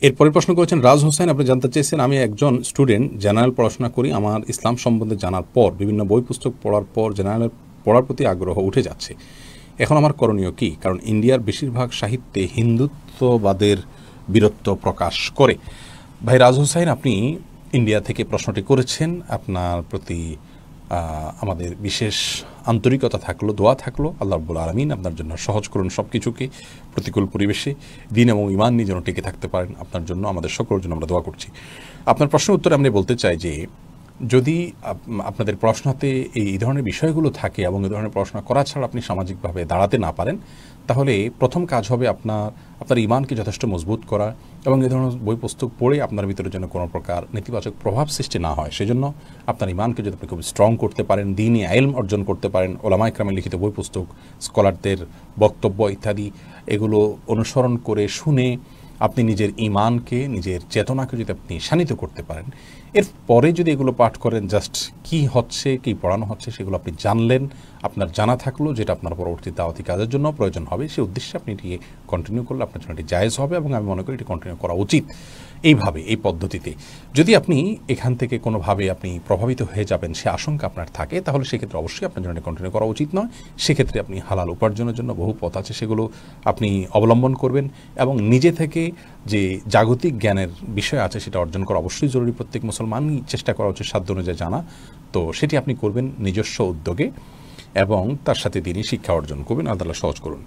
এরপরে প্রশ্ন করেছেন, রাজ হোসেন, আপনি জানতে চেয়েছেন, আমি একজন স্টুডেন্ট জেনারেল পড়াশোনা করি, আমার ইসলাম সম্বন্ধে জানার পর, বিভিন্ন বই পুস্তক পড়ার পর জেনারেল পড়ার প্রতি আগ্রহ উঠে যাচ্ছে। এখন আমার করণীয় কি? কারণ ইন্ডিয়ার বেশিরভাগ সাহিত্যে হিন্দুত্ববাদের বীরত্ব প্রকাশ করে। ভাই, রাজ হোসেন, আপনি ইন্ডিয়া থেকে প্রশ্নটি করেছেন, আপনার প্রতি আমাদের বিশেষ আন্তরিকতা থাকল, দোয়া থাকল। আল্লাহ রব্বুল আলমিন আপনার জন্য সহজ করুন সব কিছুকে প্রতিকূল পরিবেশে, দিন এবং ইমান নিয়ে যেন টিকে থাকতে পারেন। আপনার জন্য, আমাদের সকলের জন্য আমরা দোয়া করছি। আপনার প্রশ্নের উত্তরে আমি বলতে চাই যে, যদি আপনাদের প্রশ্নতে এই ধরনের বিষয়গুলো থাকে এবং এই ধরনের পড়াশোনা করা ছাড়া আপনি সামাজিকভাবে দাঁড়াতে না পারেন তাহলে প্রথম কাজ হবে আপনার আপনার ইমানকে যথেষ্ট মজবুত করা এবং এ ধরনের বই পুস্তক পড়ে আপনার ভিতরে যেন কোনো প্রকার নেতিবাচক প্রভাব সৃষ্টি না হয়। সেজন্য আপনার ইমানকে যদি আপনি খুব স্ট্রং করতে পারেন দিনই আইলম অর্জন করতে পারেন ওলামা ইকরামের লিখিত বই পুস্তক স্কলারদের বক্তব্য ইত্যাদি, এগুলো অনুসরণ করে শুনে আপনি নিজের ইমানকে নিজের চেতনাকে যদি আপনি শানিত করতে পারেন, এর পরে যদি এগুলো পাঠ করেন, জাস্ট কি হচ্ছে, কি পড়ানো হচ্ছে, সেগুলো আপনি জানলেন, আপনার জানা থাকল, যেটা আপনার পরবর্তী দাওয়াতি কাজের জন্য প্রয়োজন হবে সেই উদ্দেশ্যে আপনি এটিকে কন্টিনিউ করলে আপনার জন্য এটি জায়েজ হবে এবং আমি মনে করি এটি কন্টিনিউ করা উচিত। এইভাবে, এই পদ্ধতিতে। যদি আপনি এখান থেকে কোনোভাবে আপনি প্রভাবিত হয়ে যাবেন, সে আশঙ্কা আপনার থাকে, তাহলে সেক্ষেত্রে অবশ্যই আপনার জন্য কন্টিনিউ করা উচিত নয়। সেক্ষেত্রে আপনি হালাল উপার্জনের জন্য বহু পথ আছে, সেগুলো আপনি অবলম্বন করবেন এবং নিজে থেকে যে জাগতিক জ্ঞানের বিষয় আছে সেটা অর্জন করা অবশ্যই জরুরি। প্রত্যেক মুসলমানই চেষ্টা করা উচিত সাধ্য অনুযায়ী জানা। তো সেটি আপনি করবেন নিজস্ব উদ্যোগে এবং তার সাথে তিনি শিক্ষা অর্জন করবেন। আদালত সহজ করুন।